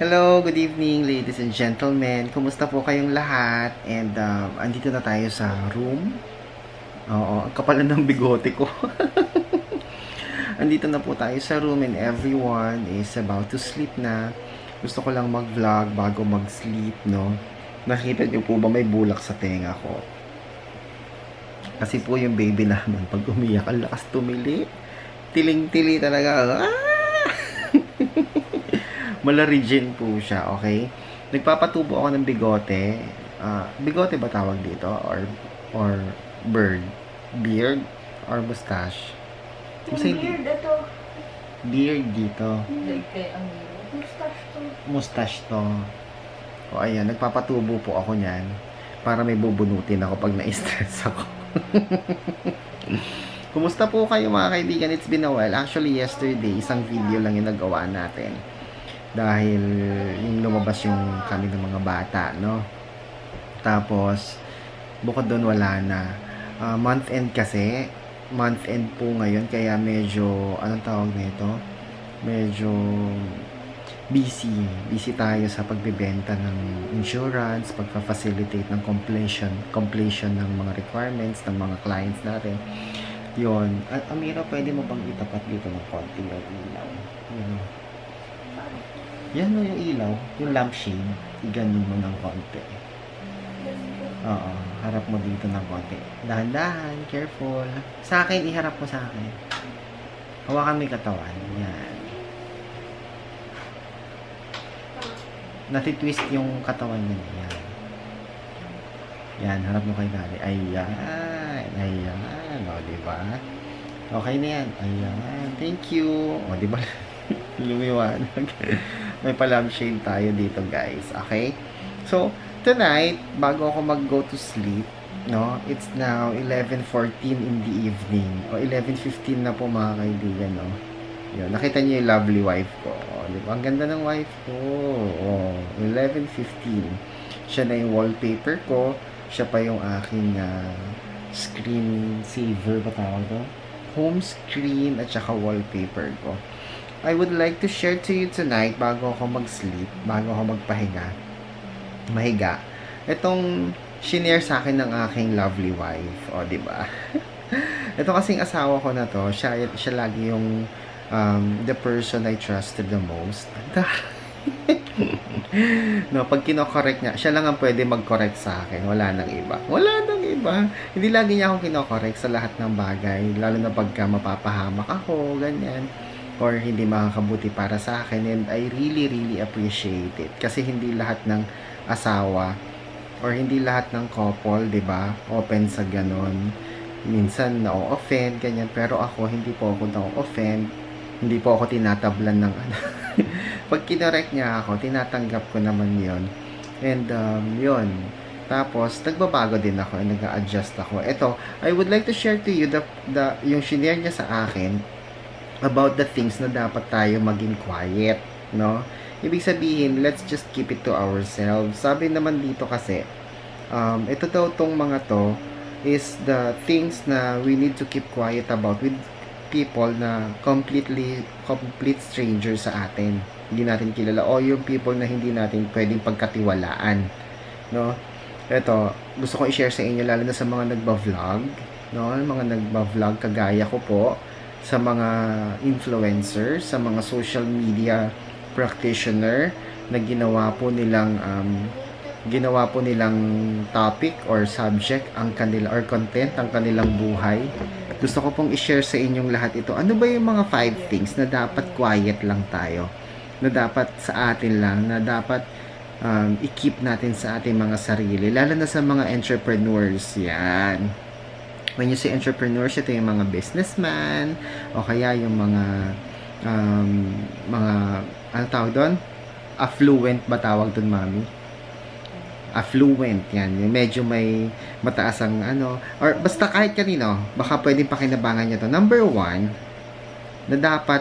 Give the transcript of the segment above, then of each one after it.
Hello, good evening ladies and gentlemen. Kumusta po kayong lahat? And um, andito na tayo sa room. Oo, ang kapal na ng bigote ko. andito na po tayo sa room and everyone is about to sleep na. Gusto ko lang mag-vlog bago mag-sleep, no? Nakita niyo po ba may bulak sa tenga ko? Kasi po yung baby naman, pag umiyak, ang lakas tumili. Tiling-tili talaga. Ah! Malarigin po siya, okay? Nagpapatubo ako ng bigote. Ah, bigote ba tawag dito? Or, or bird? Beard? Or mustache? Basta beard ito. Beard dito. Hindi. Mustache to. Mustache to. O ayan, nagpapatubo po ako niyan. Para may bubunutin ako pag na-stress ako. Kumusta po kayo mga kaibigan? It's been a while. Actually, yesterday, isang video lang yung nagawa natin. Dahil yung lumabas yung kami ng mga bata, no? Tapos, bukod doon wala na. Ah, month end kasi. Month end po ngayon. Kaya medyo, anong tawag nito? Medyo busy. Busy tayo sa pagbebenta ng insurance, pagpa-facilitate ng completion, completion ng mga requirements ng mga clients natin. Yun. At Amira, pwede mo bang itapat dito ng konti yung ilaw? Yun. Yan o yung ilaw, yung lampshade. Iganon mo ng konti. Oo, harap mo dito ng konti. Dahan-dahan, careful. Sa akin, iharap mo sa akin. Hawakan mo yung katawan. Yan. Natitwist yung katawan niya. Yan. Yan, harap mo kay daddy. Ayan. Ayan. O, diba? Okay na yan. Ayan. Thank you. O, diba? Lumiwanag. May pa-lampshade tayo dito, guys. Okay? So, tonight, bago ako mag-go to sleep, no, it's now 11.14 in the evening. O, 11.15 na po, mga kaibigan, no. Yun, nakita niyo yung lovely wife ko. O? Ang ganda ng wife ko. O, 11.15. Siya na yung wallpaper ko. Siya pa yung aking uh, screen saver, ba tawag to? Home screen at saka wallpaper ko. I would like to share to you tonight bago ako mag-sleep, bago ako magpahinga, mahiga. Itong shinare sa akin ng aking lovely wife. O, di ba? Ito kasing asawa ko na to, siya, siya lagi yung um, the person I trusted the most. no, pag kinokorek niya, siya lang ang pwede mag-correct sa akin. Wala nang iba. Wala nang iba. Hindi lagi niya akong kinokorek sa lahat ng bagay. Lalo na pagka mapapahamak ako, ganyan. Or hindi makakabuti para sa akin. And I really, really appreciate it. Kasi hindi lahat ng asawa or hindi lahat ng couple, 'di ba? Open sa ganon. Minsan na-offend ganyan, pero ako hindi po ako na-offend. Hindi po ako tinatablan ng ano. Pag kinorek niya ako, tinatanggap ko naman 'yon. And um, 'yon. Tapos nagbabago din ako, nag-adjust ako. Ito, I would like to share to you the, the yung shinare niya sa akin about the things na dapat tayo maging quiet, no? Ibig sabihin, let's just keep it to ourselves. Sabi naman dito kasi, um, ito daw tong mga to is the things na we need to keep quiet about with people na completely, complete stranger sa atin. Hindi natin kilala. O yung people na hindi natin pwedeng pagkatiwalaan. No? Ito, gusto ko i-share sa inyo lalo na sa mga nagba-vlog. No? Mga nagba-vlog kagaya ko po sa mga influencers, sa mga social media practitioner na ginawa po nilang um, ginawa po nilang topic or subject ang kanila or content ang kanilang buhay. Gusto ko pong i-share sa inyong lahat ito. Ano ba yung mga five things na dapat quiet lang tayo? Na dapat sa atin lang, na dapat um, i-keep natin sa ating mga sarili. Lalo na sa mga entrepreneurs. Yan. When you say entrepreneurs, ito yung mga businessman o kaya yung mga um, mga ano tawag doon? Affluent ba tawag doon, mami? Affluent, yan. Yung medyo may mataas ang ano. Or basta kahit kanino, baka pwedeng pakinabangan nyo to. Number one, na dapat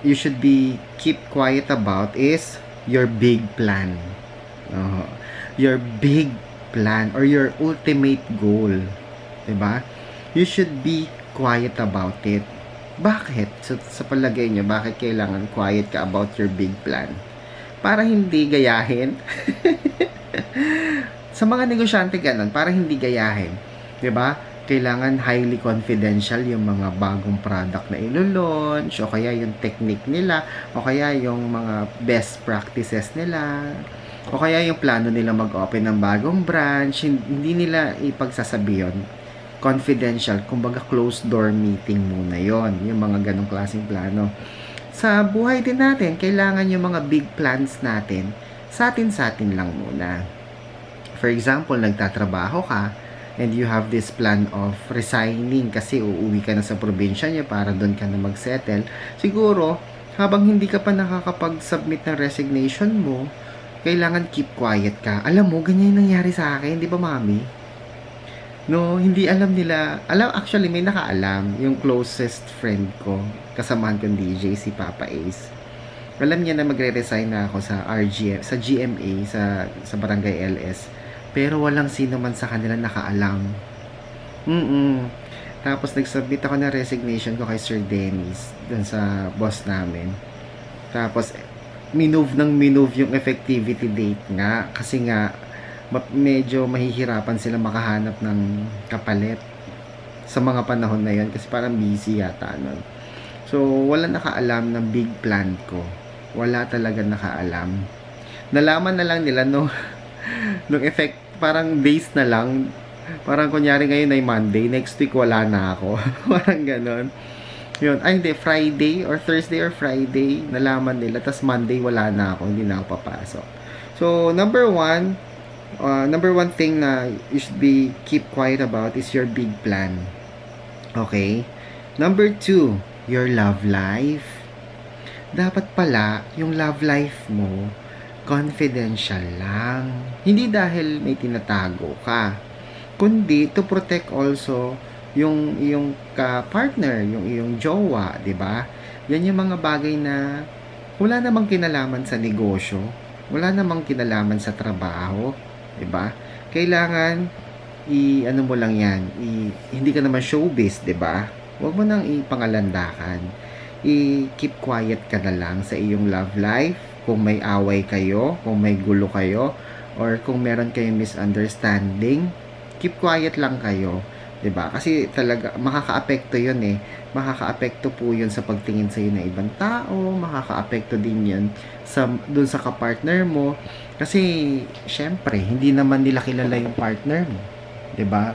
you should be keep quiet about is your big plan. Uh, your big plan or your ultimate goal. 'Di ba? You should be quiet about it. Bakit? Sa, sa palagay niyo, bakit kailangan quiet ka about your big plan? para hindi gayahin. sa mga negosyante ganun, para hindi gayahin. ba? Kailangan highly confidential yung mga bagong product na ilo-launch o kaya yung technique nila o kaya yung mga best practices nila o kaya yung plano nila mag-open ng bagong branch, hindi nila ipagsasabi yun. Confidential, kumbaga closed door meeting muna yon yung mga ganong klaseng plano. Sa buhay din natin, kailangan yung mga big plans natin, sa atin sa atin lang muna. For example, nagtatrabaho ka, and you have this plan of resigning kasi uuwi ka na sa probinsya niya para doon ka na magsettle, siguro, habang hindi ka pa nakakapag-submit ng resignation mo, kailangan keep quiet ka. Alam mo, ganyan yung nangyari sa akin, di ba mami? No, hindi alam nila. Alam, actually, may nakaalam. Yung closest friend ko, kasamahan kong DJ, si Papa Ace. Alam niya na magre-resign na ako sa RGM, sa GMA, sa, sa Barangay LS. Pero walang sino man sa kanila nakaalam. Mm Tapos nag-submit ako ng resignation ko kay Sir Dennis, dun sa boss namin. Tapos minove ng minove yung effectivity date nga kasi nga medyo mahihirapan sila makahanap ng kapalit sa mga panahon na yon kasi parang busy yata nun. So, wala nakaalam ng big plan ko. Wala talaga nakaalam. Nalaman na lang nila no nung effect parang days na lang parang kunyari ngayon ay Monday next week wala na ako parang ganon yun, ay hindi, Friday or Thursday or Friday, nalaman nila. Tapos Monday, wala na ako, hindi na ako papasok. So, number one, uh, number one thing na you should be keep quiet about is your big plan. Okay? Number two, your love life. Dapat pala, yung love life mo, confidential lang. Hindi dahil may tinatago ka, kundi to protect also yung yung ka-partner, yung iyong jowa, 'di ba? Yan yung mga bagay na wala namang kinalaman sa negosyo, wala namang kinalaman sa trabaho, 'di ba? Kailangan i ano mo lang 'yan, i, hindi ka naman showbiz, 'di ba? Huwag mo nang ipangalandakan. I-keep quiet ka na lang sa iyong love life, kung may away kayo, kung may gulo kayo, or kung meron kayong misunderstanding, keep quiet lang kayo 'di ba? Kasi talaga makakaapekto 'yon eh. Makakaapekto po 'yon sa pagtingin sa iyo ng ibang tao, makakaapekto din 'yon sa doon sa ka-partner mo kasi syempre hindi naman nila kilala yung partner mo, 'di ba?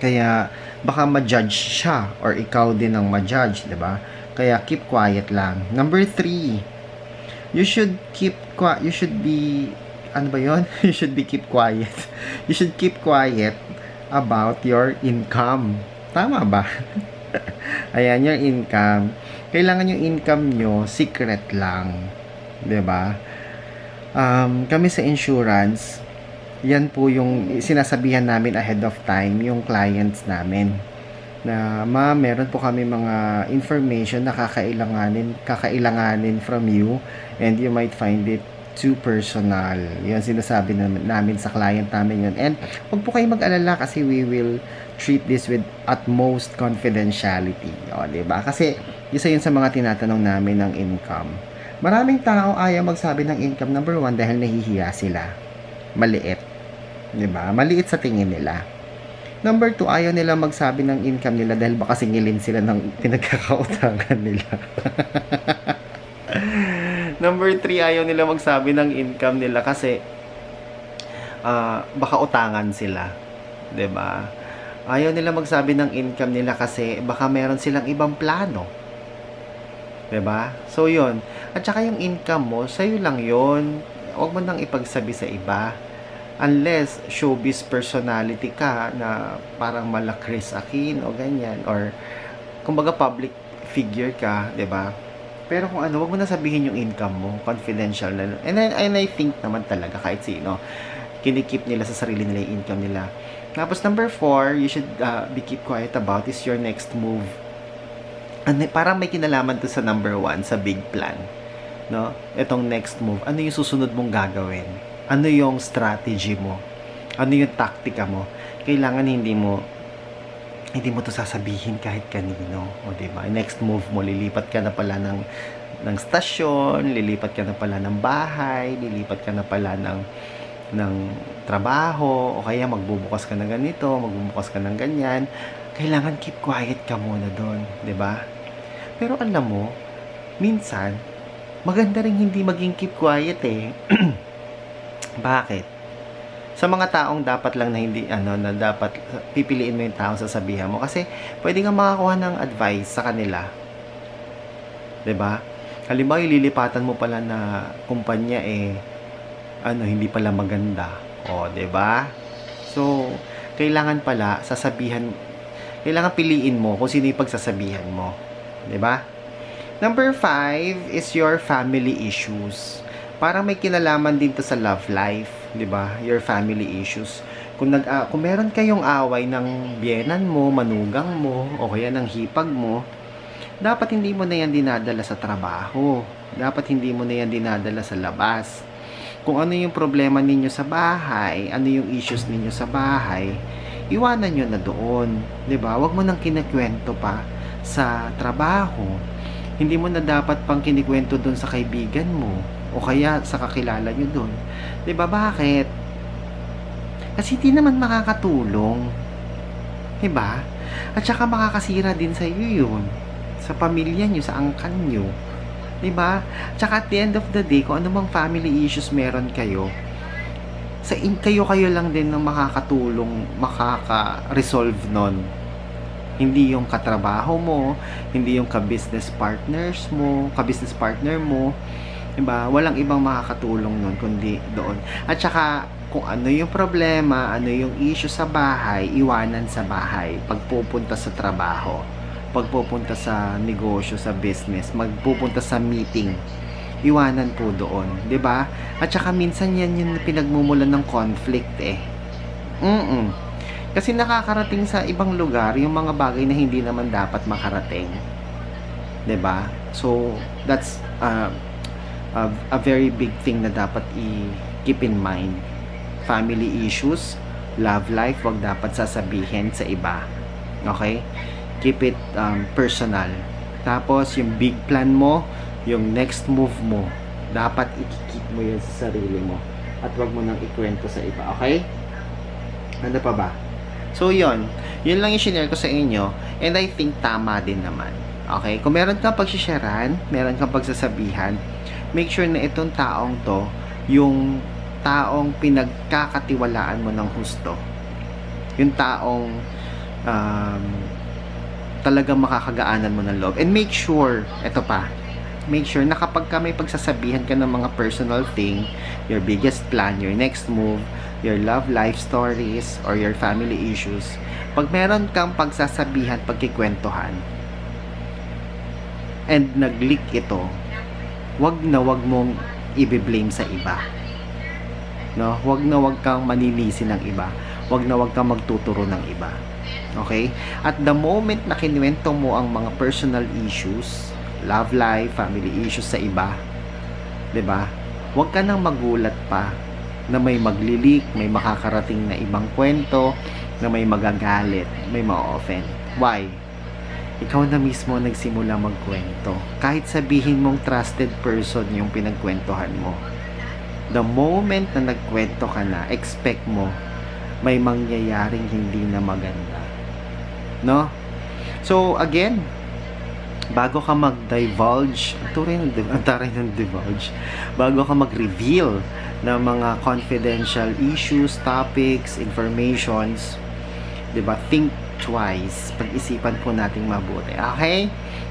Kaya baka ma-judge siya or ikaw din ang ma-judge, 'di ba? Kaya keep quiet lang. Number three, you should keep quiet, you should be ano ba 'yon? you should be keep quiet. you should keep quiet about your income. Tama ba? Ayan, your income. Kailangan yung income nyo, secret lang. ba? Um, kami sa insurance, yan po yung sinasabihan namin ahead of time, yung clients namin. Na, ma, meron po kami mga information na kakailanganin, kakailanganin from you and you might find it too personal. Yan sinasabi namin, namin sa client namin yun. And huwag po kayo mag-alala kasi we will treat this with utmost confidentiality. O, ba diba? Kasi isa yun sa mga tinatanong namin ng income. Maraming tao ayaw magsabi ng income number one dahil nahihiya sila. Maliit. ba? Maliit sa tingin nila. Number two, ayaw nila magsabi ng income nila dahil baka singilin sila ng pinagkakautangan nila. Number three, ayaw nila magsabi ng income nila kasi uh, baka utangan sila. ba? Ayaw nila magsabi ng income nila kasi baka meron silang ibang plano. 'Di ba? So 'yun. At saka yung income mo, sa'yo lang 'yon. Huwag mo nang ipagsabi sa iba. Unless showbiz personality ka na parang mala Chris Akin o ganyan or kumbaga public figure ka, 'di ba? Pero kung ano, wag mo na sabihin yung income mo, confidential na. And I, and I think naman talaga kahit sino, kinikip nila sa sarili nila yung income nila. Tapos number four, you should uh, be keep quiet about is your next move. And parang may kinalaman to sa number one, sa big plan. No? Itong next move. Ano yung susunod mong gagawin? Ano yung strategy mo? Ano yung taktika mo? Kailangan hindi mo hindi mo to sasabihin kahit kanino, o di ba? Next move mo lilipat ka na pala ng ng stasyon, lilipat ka na pala ng bahay, lilipat ka na pala ng ng trabaho, o kaya magbubukas ka ng ganito, magbubukas ka ng ganyan, kailangan keep quiet ka muna doon, 'di ba? Pero alam mo, minsan, maganda rin hindi maging keep quiet eh. Bakit? Sa mga taong dapat lang na hindi, ano, na dapat pipiliin mo yung taong sasabihan mo. Kasi, pwede kang makakuha ng advice sa kanila. 'Di ba? Halimbawa, ililipatan mo pala na kumpanya eh, ano, hindi pala maganda. O, 'di ba? So, kailangan pala sasabihan, kailangan piliin mo kung sino yung pagsasabihan mo. 'Di ba? Number five is your family issues. Parang may kinalaman din to sa love life, 'di ba? Your family issues. Kung nag ah, kung meron kayong away ng biyenan mo, manugang mo, o kaya ng hipag mo, dapat hindi mo na yan dinadala sa trabaho. Dapat hindi mo na yan dinadala sa labas. Kung ano yung problema ninyo sa bahay, ano yung issues ninyo sa bahay, iwanan nyo na doon. ba? Huwag mo nang kinikwento pa sa trabaho. Hindi mo na dapat pang kinikwento doon sa kaibigan mo o kaya sa kakilala nyo doon. 'Di ba? Bakit? Kasi hindi naman makakatulong. 'Di ba? At saka makakasira din sa iyo 'yun. Sa pamilya nyo, sa angkan nyo. 'Di ba? Tsaka at the end of the day, kung ano mang family issues meron kayo, sa in kayo kayo lang din ang makakatulong, makaka-resolve nun. Hindi yung katrabaho mo, hindi yung ka-business partners mo, ka-business partner mo, 'di ba? Walang ibang makakatulong nun kundi doon. At saka kung ano yung problema, ano yung issue sa bahay, iwanan sa bahay pagpupunta sa trabaho pagpupunta sa negosyo, sa business, magpupunta sa meeting, iwanan po doon, ba? At saka minsan yan yung pinagmumulan ng conflict eh. Mm. Kasi nakakarating sa ibang lugar yung mga bagay na hindi naman dapat makarating. 'Di ba? So, that's uh, a, a very big thing na dapat i-keep in mind. Family issues, love life, wag dapat sasabihin sa iba. Okay? keep it um, personal. Tapos, yung big plan mo, yung next move mo, dapat ikikip mo yun sa sarili mo. At wag mo nang ikwento sa iba. Okay? Ano pa ba? So, yun. Yun lang yung share ko sa inyo. And I think tama din naman. Okay? Kung meron kang pagsisharean, meron kang pagsasabihan, make sure na itong taong to, yung taong pinagkakatiwalaan mo ng husto. Yung taong um, talagang makakagaanan mo ng loob. And make sure, eto pa, make sure na kapag ka may pagsasabihan ka ng mga personal thing, your biggest plan, your next move, your love life stories, or your family issues, pag meron kang pagsasabihan, pagkikwentuhan, and nag-leak ito, wag na wag mong i-blame sa iba. No? Wag na wag kang maninisi ng iba. Wag na wag kang magtuturo ng iba. Okay? At the moment na kinuwento mo ang mga personal issues, love life, family issues sa iba, 'di ba? Huwag ka nang magulat pa na may maglilik, may makakarating na ibang kwento, na may magagalit, may ma-offend. Why? Ikaw na mismo nagsimula magkwento. Kahit sabihin mong trusted person yung pinagkwentuhan mo. The moment na nagkwento ka na, expect mo may mangyayaring hindi na maganda. No? So, again, bago ka mag-divulge, turing ng, taray ng divulge, bago ka mag-reveal ng mga confidential issues, topics, informations, 'di ba? Think twice. Pag-isipan po nating mabuti. Okay?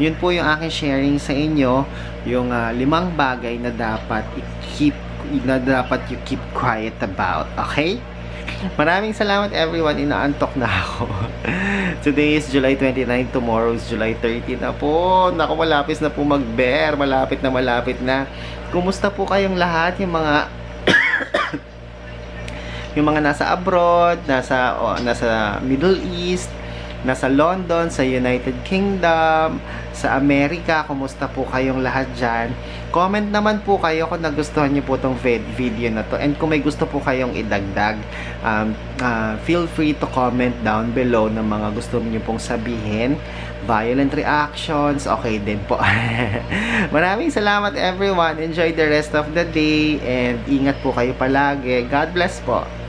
Yun po yung aking sharing sa inyo, yung uh, limang bagay na dapat i-keep na dapat you keep quiet about. Okay? Maraming salamat everyone. Inaantok na ako. Today is July 29. Tomorrow is July 30 na po. Naku, malapit na po mag-bear. Malapit na malapit na. Kumusta po kayong lahat? Yung mga yung mga nasa abroad, nasa oh, nasa Middle East, nasa London, sa United Kingdom, sa Amerika, kumusta po kayong lahat diyan? Comment naman po kayo kung nagustuhan niyo po tong vid- video na to. And kung may gusto po kayong idagdag, um, ah, feel free to comment down below ng mga gusto niyo pong sabihin. Violent reactions, okay din po. Maraming salamat everyone. Enjoy the rest of the day and ingat po kayo palagi. God bless po.